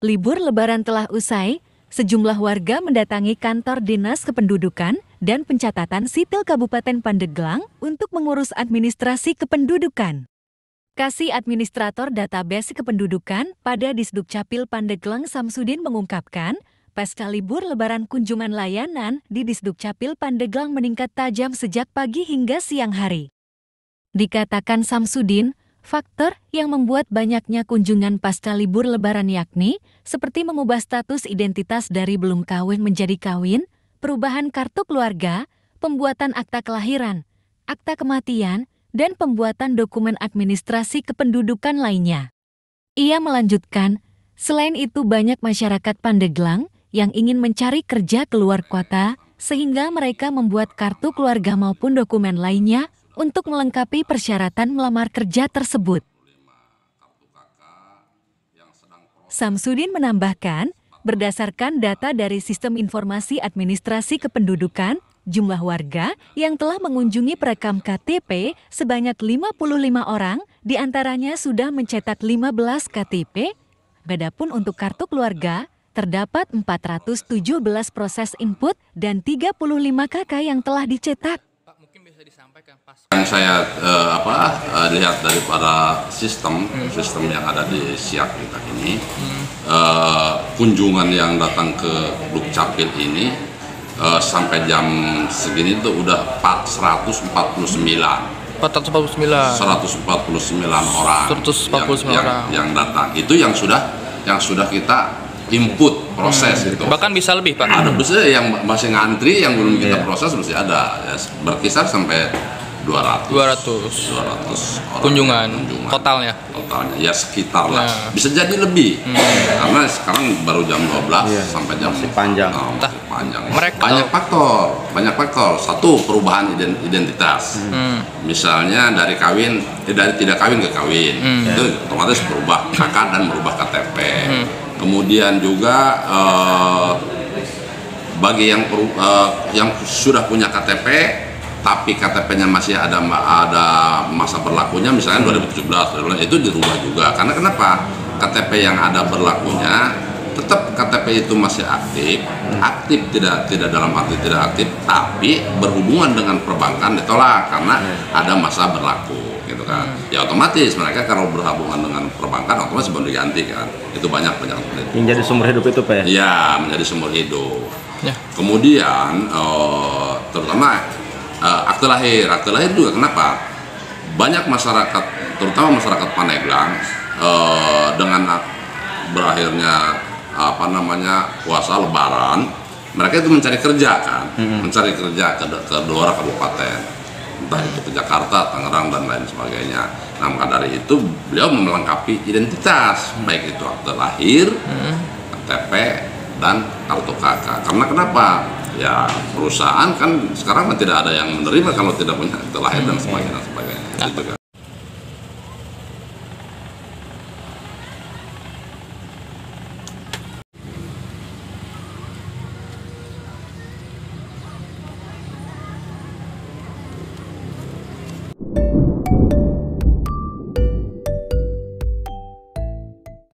Libur lebaran telah usai, sejumlah warga mendatangi kantor Dinas Kependudukan dan Pencatatan Sipil Kabupaten Pandeglang untuk mengurus administrasi kependudukan. Kasih Administrator Database Kependudukan pada Disduk Capil Pandeglang Samsudin mengungkapkan, pasca libur lebaran kunjungan layanan di Disduk Capil Pandeglang meningkat tajam sejak pagi hingga siang hari. Dikatakan Samsudin, Faktor yang membuat banyaknya kunjungan pasca libur lebaran yakni seperti mengubah status identitas dari belum kawin menjadi kawin, perubahan kartu keluarga, pembuatan akta kelahiran, akta kematian, dan pembuatan dokumen administrasi kependudukan lainnya. Ia melanjutkan, selain itu banyak masyarakat Pandeglang yang ingin mencari kerja keluar kota sehingga mereka membuat kartu keluarga maupun dokumen lainnya untuk melengkapi persyaratan melamar kerja tersebut. Samsudin menambahkan, berdasarkan data dari Sistem Informasi Administrasi Kependudukan, jumlah warga yang telah mengunjungi perekam KTP sebanyak 55 orang, di antaranya sudah mencetak 15 KTP, bedapun untuk kartu keluarga, terdapat 417 proses input dan 35 KK yang telah dicetak yang saya uh, apa uh, lihat daripada sistem hmm. sistem yang ada di siak kita ini hmm. uh, kunjungan yang datang ke Dukcapil ini uh, sampai jam segini tuh udah 449 449 149 orang 149 yang, orang yang, yang datang itu yang sudah yang sudah kita input proses hmm. itu. Bahkan bisa lebih pak? Ada bisa yang masih ngantri yang belum kita yeah. proses masih ada ya, berkisar sampai 200 200 200 kunjungan, kunjungan totalnya totalnya ya sekitar lah nah. bisa jadi lebih hmm. karena sekarang baru jam 12 yeah. sampai jam masih panjang oh, masih panjang Mereka banyak faktor banyak faktor satu perubahan identitas hmm. misalnya dari kawin eh, dari tidak kawin ke kawin hmm. itu otomatis berubah kakak dan berubah KTP hmm kemudian juga uh, bagi yang uh, yang sudah punya KTP tapi KTP-nya masih ada ada masa berlakunya misalnya 2017 itu dirubah juga. Karena kenapa? KTP yang ada berlakunya tetap KTP itu masih aktif. Aktif tidak tidak dalam arti tidak aktif tapi berhubungan dengan perbankan ditolak karena ada masa berlaku kan hmm. ya otomatis mereka kalau berhubungan dengan perbankan otomatis belum diganti kan? Itu banyak banyak yang jadi sumber hidup itu pak ya? Ya menjadi sumber hidup. Ya. kemudian uh, terutama uh, akte lahir. Akte lahir juga kenapa? Banyak masyarakat terutama masyarakat Paneglang uh, dengan berakhirnya apa namanya puasa lebaran mereka itu mencari kerja kan? Hmm. mencari kerja ke, ke luar kabupaten. Entah itu ke Jakarta, Tangerang dan sebagainya. Nah maka dari itu beliau melengkapi identitas hmm. baik itu akte lahir, hmm. KTP dan kartu KK. Karena kenapa? Ya perusahaan kan sekarang tidak ada yang menerima kalau tidak punya akte lahir dan sebagainya. Dan sebagainya. Nah. Kan.